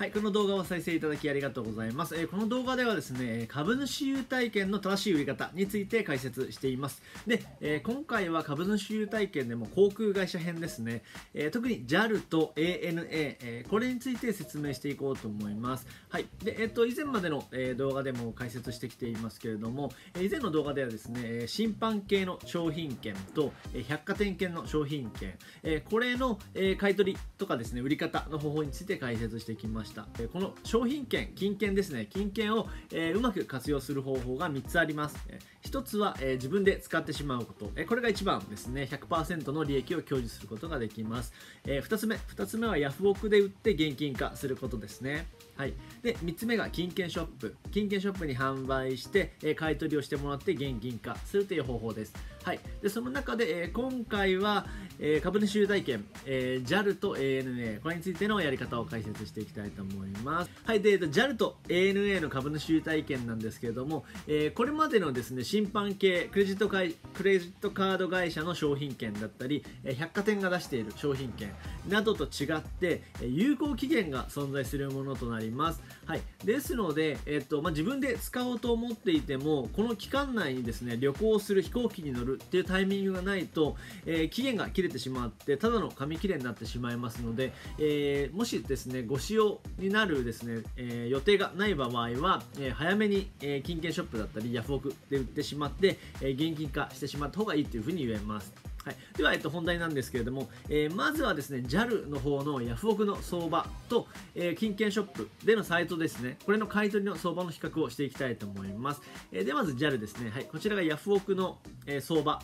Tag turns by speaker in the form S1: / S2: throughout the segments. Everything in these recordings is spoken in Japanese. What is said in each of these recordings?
S1: はい、この動画を再生いただきありがとうございます。えー、この動画ではですね、株主優待券の正しい売り方について解説しています。で、えー、今回は株主優待券でも航空会社編ですね、えー、特に JAL と ANA、えこれについて説明していこうと思います。はい、で、えっ、と、以前までの、え動画でも解説してきていますけれども、え以前の動画ではですね、審判系の商品券と、え百貨店券の商品券、えこれの、え買取りとかですね、売り方の方法について解説してきました。した、えこの商品券金券ですね。金券を、えうまく活用する方法が3つあります、え1つは、え自分で使ってしまうこと、えこれが1番ですね。100%の利益を享受することができます、え2つ目。2つ目はヤフオクで売って現金化することですね。はい、で3つ目が金券ショップ。金券ショップに販売して、え買い取りをしてもらって現金化するという方法です。はい、でその中で、え、今回は、え、株主優待券、え、JAL と ANA これについてのやり方を解説していきたいと思います。はい。で JAL と ANA の株主優待券なんですけれども、え、これまでのですね審判系クレジットクレジットカード会社の商品券だったり、え百貨店が出している商品券などと違って、え有効期限が存在するものとなります。いますはいですので、えっとまあ、自分で使おうと思っていてもこの期間内にですね旅行する飛行機に乗るるっていうタイミングがないと、えー、期限が切れてしまってただの紙切れになってしまいますので、えー、もしですねご使用になるですね、えー、予定がない場合は、え早めに、え金券ショップだったりヤフオクで売ってしまって、え現金化してしまった方がいいというふうに言えます。はい、では、えっと、本題なんですけれども、えー、まずはですね JAL の方のヤフオクの相場と、えー、金券ショップでのサイトですね。これの買い取りの相場の比較をしていきたいと思います、えー、でまず JAL ですね、はい、こちらがヤフオクの、え相場。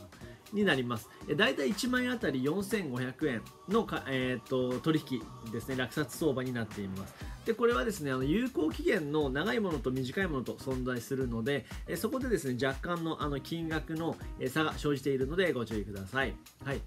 S1: になります。だいたい1万円あたり4500円のか、えーと、取引ですね、落札相場になっています。で、これはですね、あの有効期限の長いものと短いものと存在するので、えそこでですね、若干のあの金額の差が生じているのでご注意ください。はい。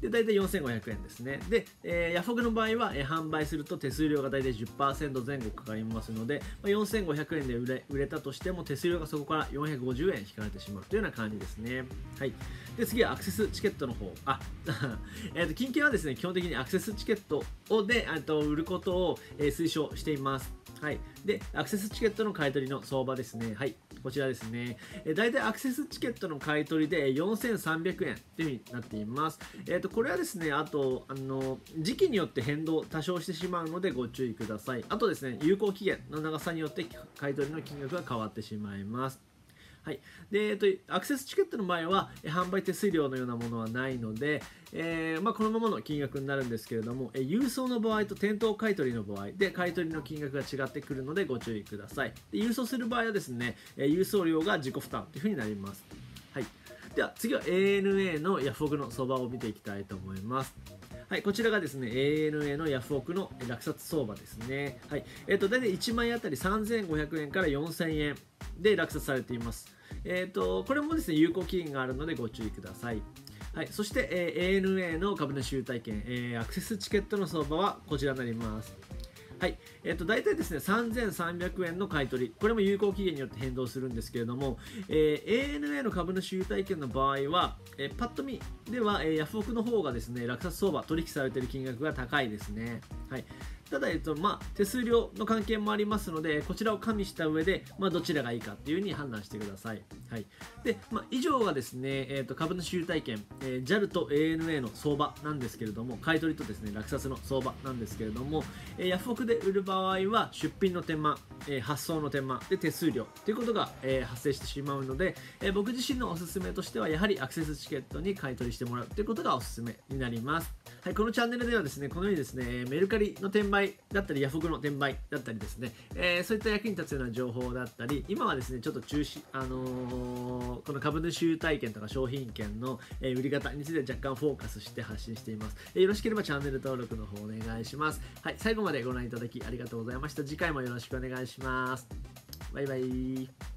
S1: で、大体4500円ですね。で、えー、ヤフオクの場合は、えー、販売すると手数料が大体10%前後かかりますので、まあ、4500円で売れ売れたとしても手数料がそこから450円引かれてしまうというような感じですね。はい。で、次はアクセスチケットの方。あ、えっと、金券はですね、基本的にアクセスチケットをで、と売ることを、えー、推奨しています。はい。で、アクセスチケットの買い取りの相場ですね。はい。こちらですね。えー、大体アクセスチケットの買い取りで4300円というふうになっています。えっ、ー、と、これはですね、あと、あの、時期によって変動多少してしまうのでご注意ください。あとですね、有効期限の長さによって買い取りの金額が変わってしまいます。はい。で、えっと、アクセスチケットの場合は、販売手数料のようなものはないので、えー、まあ、このままの金額になるんですけれども、え郵送の場合と店頭買取の場合で、買取の金額が違ってくるのでご注意ください。で郵送する場合はですね、え郵送料が自己負担というふうになります。では、次は ANA のヤフオクの相場を見ていきたいと思います。はい、こちらがですね、ANA のヤフオクの落札相場ですね。はい。えっ、ー、と、大体1枚あたり3500円から4000円で落札されています。えーと、これもですね有効期限があるのでご注意ください。はい、そして、えー、ANA の株主優待券、えー、アクセスチケットの相場はこちらになります。はい、えっ、と大体ですね3300円の買い取り、これも有効期限によって変動するんですけれども、えー、ANA の株主優待券の場合は、えー、パッと見では、えー、ヤフオクの方がですね落札相場取引されている金額が高いですね。はい、ただ、えっとまあ、手数料の関係もありますので、こちらを加味した上で、まあ、どちらがいいかっていうふうに判断してください。はい。で、まあ、以上がですね、え、ー、と、株主優待券、え、JAL と ANA の相場なんですけれども、買取とですね、落札の相場なんですけれども、えー、ヤフオクで売る場合は、出品の手間、えー、発送の手間、で、手数料ということが、えー、発生してしまうので、えー、僕自身のおすすめとしては、やはりアクセスチケットに買い取りしてもらうということがおすすめになります。はい、このチャンネルではですね、このようにですね、メルカリの転売だったり、ヤフオクの転売だったりですね、えー、そういった役に立つような情報だったり、今はですね、ちょっと中止、あのー、この株主優待券とか商品券の、え、売り方について若干フォーカスして発信しています、え。よろしければチャンネル登録の方お願いします。はい、最後までご覧いただきありがとうございました。次回もよろしくお願いします。バイバイ。